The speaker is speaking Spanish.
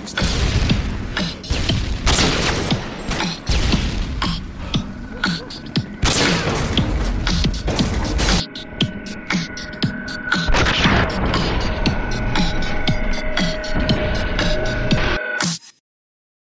próximos.